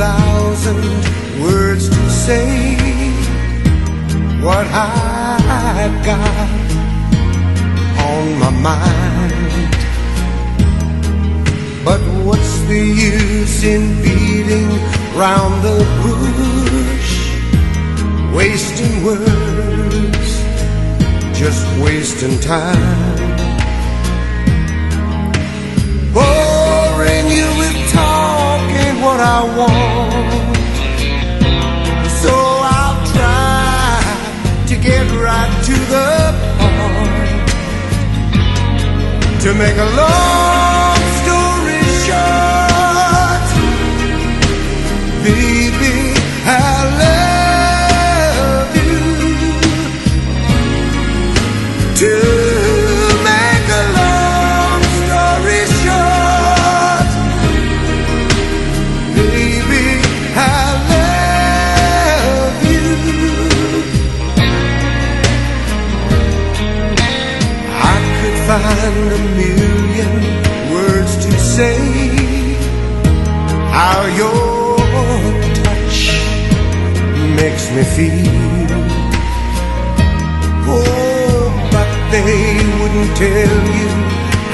thousand words to say what I've got on my mind. But what's the use in beating round the bush, wasting words, just wasting time? To make a long story short, baby, find a million words to say how your touch makes me feel. Oh, but they wouldn't tell you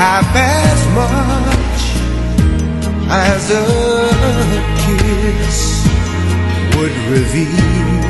half as much as a kiss would reveal.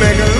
Make a